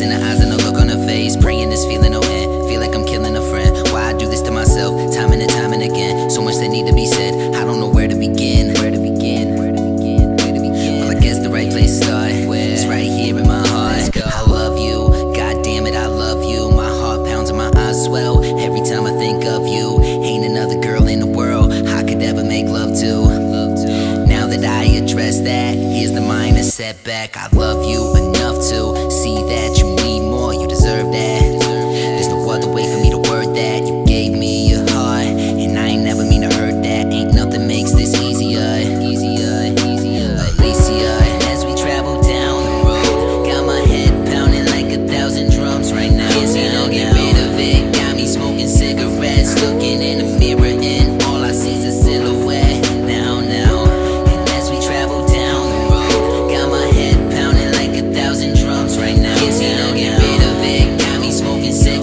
in the eyes and the look on her face. Praying this feeling will end. Feel like I'm killing a friend. Why I do this to myself, time and time and again. So much that need to be said. I address that. Here's the minor setback. I love you enough to see that you need me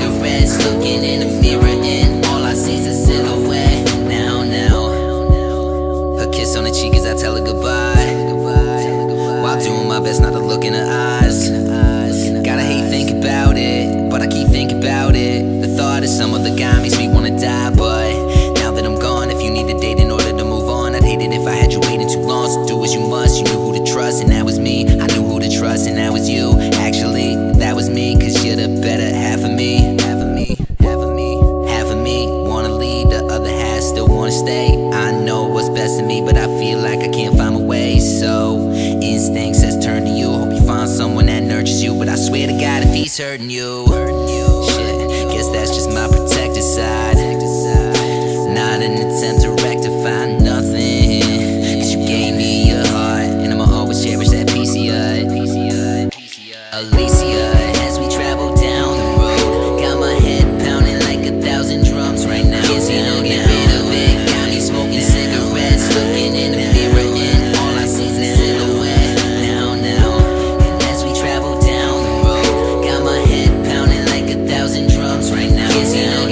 cigarettes, looking in the mirror, and all I see is a silhouette. Now, now, a kiss on the cheek as I tell her goodbye. While doing my best not to look in her eyes. trust and that was you. Actually, that was me Cause you're the better half of me. Half of me, half of me, half of me. Wanna leave, the other half still wanna stay. I know what's best for me But I feel like I can't find my way. So, instincts has turned to you. Hope you find someone that nurtures you But I swear to God if he's hurting you Shit, guess that's just my protective side. Not an attempt to Aleciea, as we travel down the road, got my head pounding like a thousand drums right now. Can't don't get rid of it. Got me smoking cigarettes, looking in the mirror, and all I see's a silhouette. Now, now, and as we travel down the road, got my head pounding like a thousand drums right now. Guess you don't